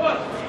One.